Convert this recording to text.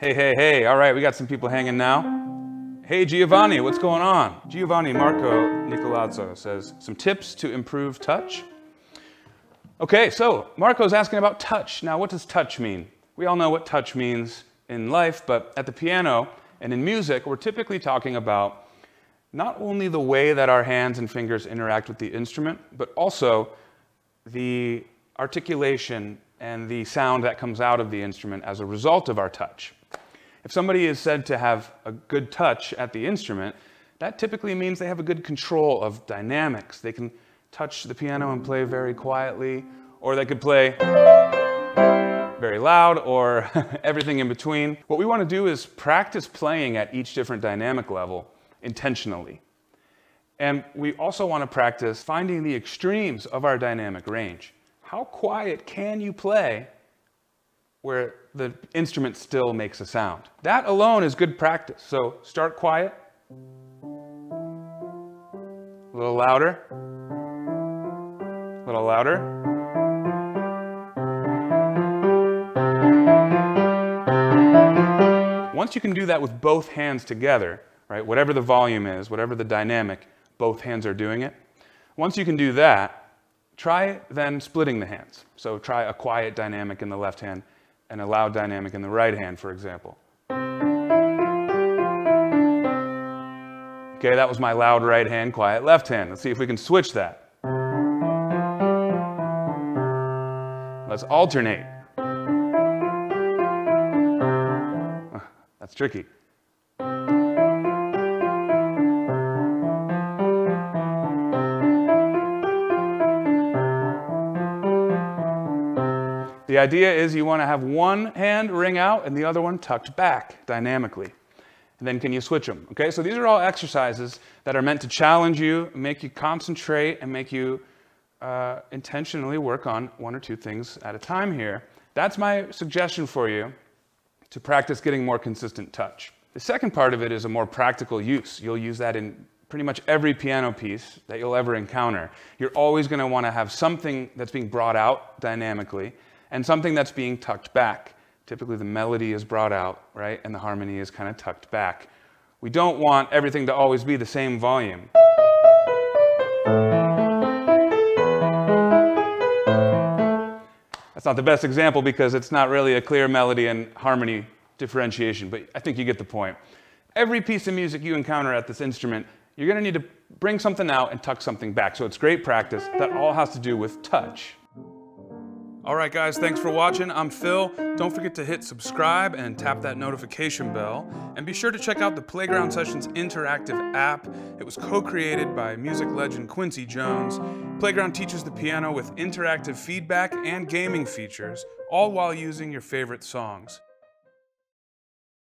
Hey, hey, hey. All right, we got some people hanging now. Hey, Giovanni, what's going on? Giovanni Marco Nicolazzo says, some tips to improve touch. Okay, so Marco's asking about touch. Now, what does touch mean? We all know what touch means in life, but at the piano and in music, we're typically talking about not only the way that our hands and fingers interact with the instrument, but also the articulation and the sound that comes out of the instrument as a result of our touch. If somebody is said to have a good touch at the instrument, that typically means they have a good control of dynamics. They can touch the piano and play very quietly, or they could play very loud, or everything in between. What we want to do is practice playing at each different dynamic level intentionally. And we also want to practice finding the extremes of our dynamic range. How quiet can you play where the instrument still makes a sound? That alone is good practice. So start quiet, a little louder, a little louder. Once you can do that with both hands together, right, whatever the volume is, whatever the dynamic, both hands are doing it. Once you can do that, try then splitting the hands. So try a quiet dynamic in the left hand and a loud dynamic in the right hand, for example. Okay, that was my loud right hand, quiet left hand. Let's see if we can switch that. Let's alternate. That's tricky. The idea is you want to have one hand ring out and the other one tucked back dynamically. And then can you switch them? Okay, so these are all exercises that are meant to challenge you, make you concentrate, and make you uh, intentionally work on one or two things at a time here. That's my suggestion for you to practice getting more consistent touch. The second part of it is a more practical use. You'll use that in pretty much every piano piece that you'll ever encounter. You're always going to want to have something that's being brought out dynamically and something that's being tucked back. Typically, the melody is brought out, right, and the harmony is kind of tucked back. We don't want everything to always be the same volume. That's not the best example because it's not really a clear melody and harmony differentiation, but I think you get the point. Every piece of music you encounter at this instrument, you're going to need to bring something out and tuck something back. So it's great practice. That all has to do with touch. All right, guys, thanks for watching. I'm Phil. Don't forget to hit subscribe and tap that notification bell. And be sure to check out the Playground Sessions interactive app. It was co-created by music legend Quincy Jones. Playground teaches the piano with interactive feedback and gaming features, all while using your favorite songs.